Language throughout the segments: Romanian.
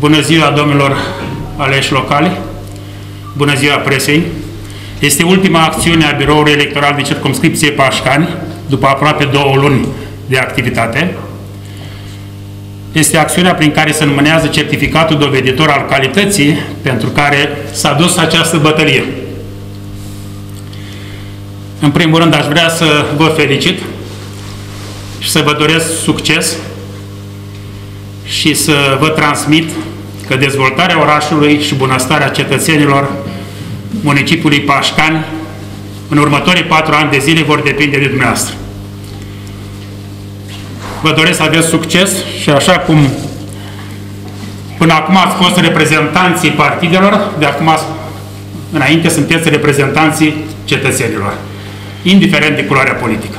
Bună ziua, domnilor aleși locali! Bună ziua presei! Este ultima acțiune a Biroului Electoral de Circumscripție Pașcani, după aproape două luni de activitate. Este acțiunea prin care se numânează certificatul doveditor al calității pentru care s-a dus această bătălie. În primul rând aș vrea să vă felicit și să vă doresc succes și să vă transmit că dezvoltarea orașului și bunăstarea cetățenilor municipiului Pașcani în următorii patru ani de zile vor depinde de dumneavoastră. Vă doresc să aveți succes și așa cum până acum ați fost reprezentanții partidelor, de acum înainte sunteți reprezentanții cetățenilor, indiferent de culoarea politică.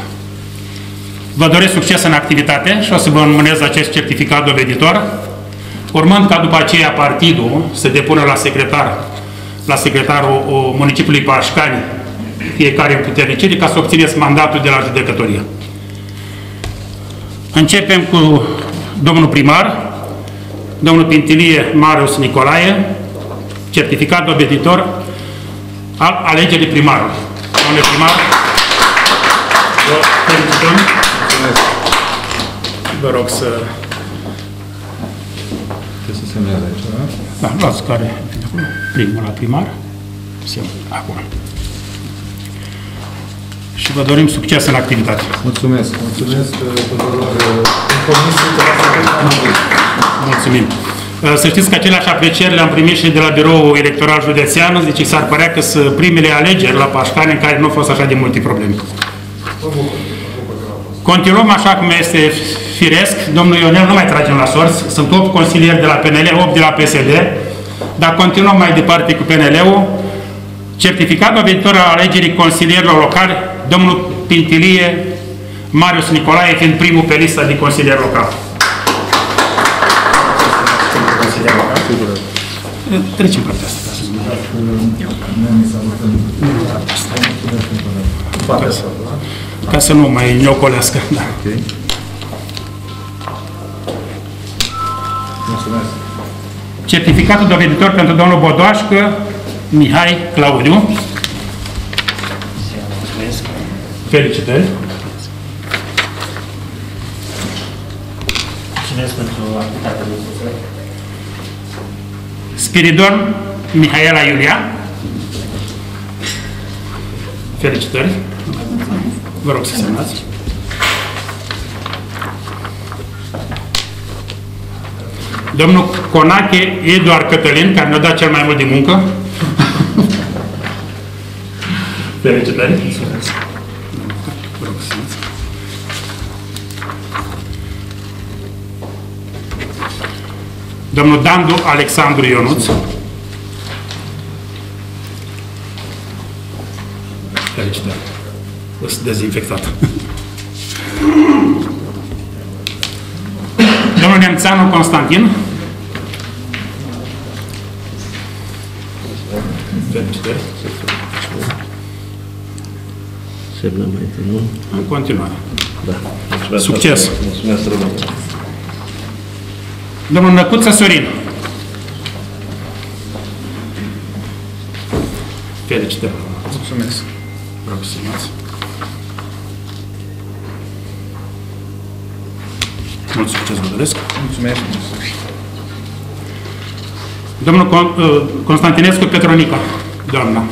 Vă doresc succes în activitate și o să vă înmânez acest certificat doveditor, urmând ca după aceea partidul să depună la secretar, la secretarul municipiului Pașcani fiecare împuternicire ca să obțineți mandatul de la judecătorie. Începem cu domnul primar, domnul Pintilie Marius Nicolae, certificat doveditor al alegerii primarului. Domnule primar, vă felicităm. Vă rog să... Trebuie să semneze aici, da? Da, luați care primul la primar. Semn acum. Și vă dorim succes în activitate. Mulțumesc. Mulțumesc uh, tuturor uh, în comisie Mulțumim. Uh, Să știți că aceleași aprecieri le-am primit și de la Biroul Electoral Județean. Zice, s-ar părea că sunt primele alegeri la Pașcani în care nu au fost așa de multe probleme. Continuăm așa cum este firesc. Domnul Ionel nu mai tragem la sorți. Sunt 8 consilieri de la PNL, 8 de la PSD. Dar continuăm mai departe cu PNL-ul. Certificat doveditor al alegerii consilierilor locali, domnul Pintilie Marius Nicolae, fiind primul pe lista de consilier local. Consilier local. Trecem partea asta. ca să nu- Ca să nu mai neocolească. Da. Ok. Mulțumesc. Certificatul doveditor pentru domnul Bodoașcă Mihai Claudiu. Felicitări. Mulțumesc pentru activitatea de Spiridon Mihaela Iulia. Felicitări. Vă rog să semnați. Domnul Conache Eduard Cătălin, care ne-a dat cel mai mult de muncă. Felicitări. Vă rog să semnați. Domnul Dandu Alexandru Ionuț. Felicitări. O să dezinfectat. Domnul Nemțeanu Constantin. Felicitări. Semnăm mai întâi, nu? În continuare. Da. Mulțumesc Succes. foarte mult. Mulțumesc, Rămân. Domnul Năcuță Sorin. Felicitări. Mulțumesc. Vă rog să semnați. Mult succes vă doresc. Mulțumesc. Domnul Con- uh, Constantinescu Petronica. Doamna.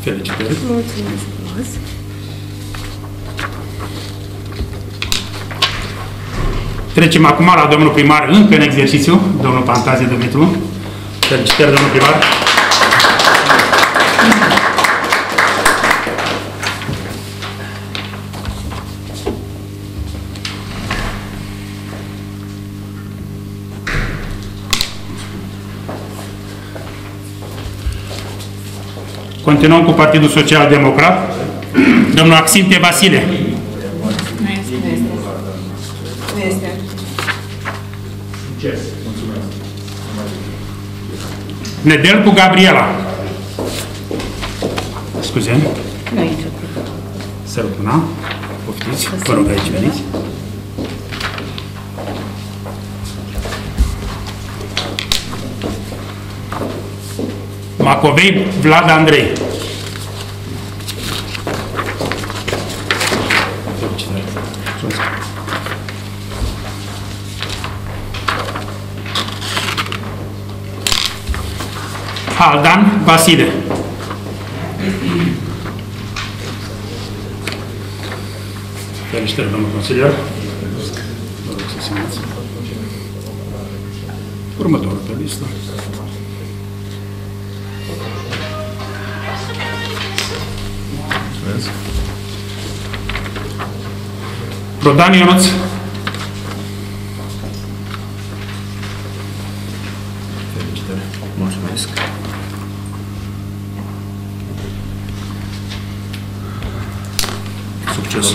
Felicitări. Mulțumesc frumos. Trecem acum la domnul primar, încă în exercițiu, domnul Pantazie Dumitru. Felicitări, domnul primar. Continuăm cu Partidul Social Democrat. Domnul Axinte Vasile. Nu este. Nu este. Nedelcu Gabriela. Scuze. Nu intră. Să rămână. Poftiți, vă rog aici veniți. Macovei Vlad Andrei. Haldan Vasile. Felicitări, domnul consilier. Vă rog să țineți. Următorul pe listă. Rodan Ionuț. Felicitări. Mulțumesc. Succes.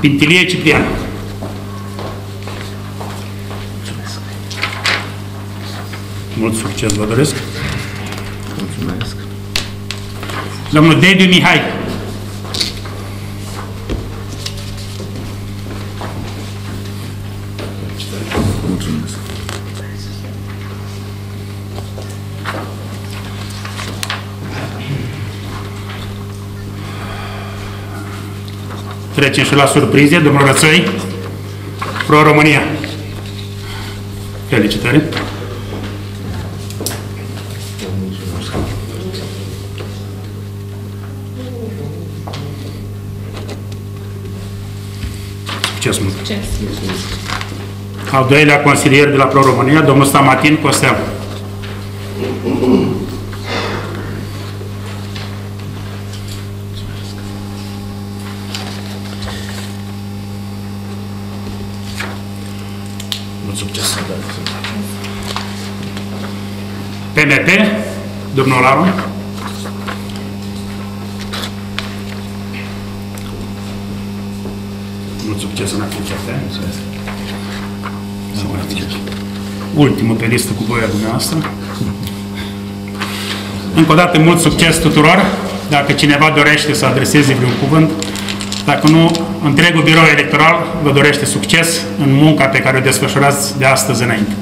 Pintilie Ciprian. Mult succes vă doresc. Mulțumesc. Domnul Dediu Mihai. Mulțumesc. Trecem și la surprize, domnul Rățoi. Pro-România. Felicitări. Succes mult. Succes. Al doilea consilier de la Pro-România, domnul Stamatin Costel. Mult succes. PMP, domnul Aron. Mult succes în activitatea. Să mai ziceți. Ultimul pe listă cu voia dumneavoastră. Încă o dată, mult succes tuturor. Dacă cineva dorește să adreseze vreun cuvânt, dacă nu, întregul birou electoral vă dorește succes în munca pe care o desfășurați de astăzi înainte.